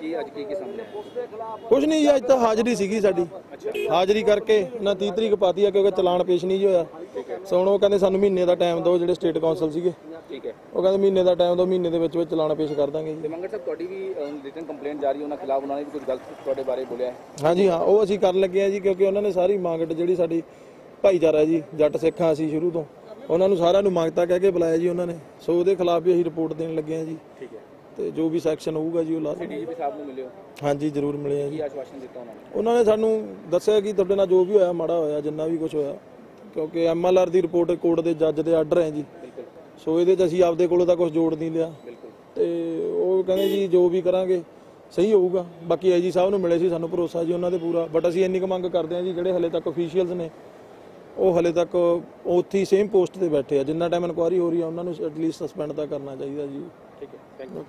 ਕੀ ਅੱਜ ਕੀ ਕੀ ਸਾਹਮਣੇ ਆਇਆ? ਕੁਝ ਨਹੀਂ ਜੀ ਅੱਜ ਤਾਂ ਹਾਜ਼ਰੀ ਸੀਗੀ ਸਾਡੀ। ਹਾਜ਼ਰੀ ਕਰਕੇ ਨਾ 30 ਤਰੀਕ ਪਾਤੀ ਆ ਕਿਉਂਕਿ ਚਲਾਨ ਪੇਸ਼ ਨਹੀਂ ਜੀ ਹੋਇਆ। ਸੋ ਹੁਣ ਉਹ ਕਹਿੰਦੇ ਸਾਨੂੰ ਮਹੀਨੇ ਦਾ ਟਾਈਮ ਦਿਓ ਜਿਹੜੇ ਸਟੇਟ ਕਾਉਂਸਲ ਸੀਗੇ। ਠੀਕ ਹੈ। ਉਹ ਕਹਿੰਦੇ ਮਹੀਨੇ ਦਾ ਟਾਈਮ ਦਿਓ ਮਹੀਨੇ ਦੇ ਵਿੱਚ ਵਿੱਚ ਚਲਾਨ ਪੇਸ਼ ਕਰ ਦਾਂਗੇ ਜੀ। ਤੇ ਮੰਗੜ ਸਾਹਿਬ ਤੁਹਾਡੀ ਵੀ ਰਿਟਨ ਕੰਪਲੇਂਟ ਜਾਰੀ ਉਹਨਾਂ ਖਿਲਾਫ ਉਹਨਾਂ ਨੇ ਵੀ ਕੁਝ ਗਲਤ ਤੁਹਾਡੇ ਬਾਰੇ ਬੋਲਿਆ ਹੈ? ਹਾਂਜੀ ਹਾਂ ਉਹ ਅਸੀਂ ਕਰਨ ਲੱਗੇ ਆ ਜੀ ਕਿਉਂਕਿ ਉਹਨਾਂ ਨੇ ਸਾਰੀ ਮੰਗਟ ਜਿਹੜੀ ਸਾਡੀ ਭਾਈਚਾਰਾ ਜੀ ਜੱਟ ਸਿੱਖਾਂ ਅਸੀਂ ਸ਼ੁਰੂ ਤੋਂ ਉਹਨਾਂ ਨੂੰ ਸਾਰਿਆਂ ਨੂੰ ਮੰਗਤਾ ਕਹਿ ਕੇ ਬੁਲਾਇਆ ਜੀ ਉਹਨਾਂ ਨੇ। ਸੋ ਉਹਦੇ ਖਿਲਾਫ ਵੀ ਅਸੀਂ ਰਿਪੋਰਟ ਦੇਣ ਲੱਗੇ ਆ ਜੀ। ਠੀਕ ਹੈ। ਤੇ ਜੋ ਵੀ ਸੈਕਸ਼ਨ ਹੋਊਗਾ ਜੀ ਉਹ ਲਾ ਦੇਣਗੇ ਡੀਜੀਪੀ ਸਾਹਿਬ ਨੂੰ ਮਿਲਿਓ। ਹਾਂਜੀ ਜ਼ਰੂਰ ਮਿਲੇ ਆ ਜੀ। ਕੀ ਆਸ਼ਵਾਸਨ ਦਿੱਤਾ ਉਹਨਾਂ ਨੇ? ਉਹਨਾਂ ਨੇ ਸਾਨੂੰ ਦੱਸਿਆ ਕਿ ਤੁਹਾਡੇ ਨਾਲ ਜੋ ਵੀ ਹੋਇਆ ਮਾੜਾ ਹੋਇਆ ਜਿੰਨਾ ਵੀ ਕੁਝ ਹੋਇਆ ਕਿਉਂਕਿ ਐਮਐਲਆਰ ਦੀ ਰਿਪੋਰਟ ਕੋਰਟ ਦੇ ਜੱਜ ਦੇ ਆਰਡਰ ਹੈ ਜੀ। ਸੋ ਇਹਦੇ 'ਚ ਅਸੀਂ ਆਪਦੇ ਕੋਲੋਂ ਤਾਂ ਕੁਝ ਜੋੜ ਨਹੀਂ ਲਿਆ। ਤੇ ਉਹ ਕਹਿੰਦੇ ਜੀ ਜੋ ਵੀ ਕਰਾਂਗੇ ਸਹੀ ਹੋਊਗਾ। ਬਾਕੀ ਆਈਜੀ ਸਾਹਿਬ ਨੂੰ ਮਿਲੇ ਸੀ ਸਾਨੂੰ ਭਰੋਸਾ ਜੀ ਉਹਨਾਂ ਦੇ ਪੂਰਾ। ਬਟ ਅਸੀਂ ਇੰਨੀ ਕੁ ਮੰਗ ਕਰਦੇ ਹਾਂ ਜੀ ਜਿਹੜੇ ਹਲੇ ਤੱਕ ਅਫੀਸ਼ੀਅਲਸ ਨੇ ਉਹ ਹਲੇ ਤੱਕ ਉੱਥੇ ਸੇਮ ਪੋਸਟ ਤੇ ਬੈਠੇ ਆ। ਜਿੰਨਾ ਟਾਈਮ ਇਨਕੁਆਰੀ ਹੋ ਰਹੀ ਆ ਉਹਨਾਂ ਨੂੰ ਐਟਲੀਸਟ ਸਸਪੈਂਡ ਤਾਂ ਕਰਨਾ ਚਾਹੀਦਾ ਜੀ। ਠੀਕ ਹੈ ਥੈਂਕ ਯੂ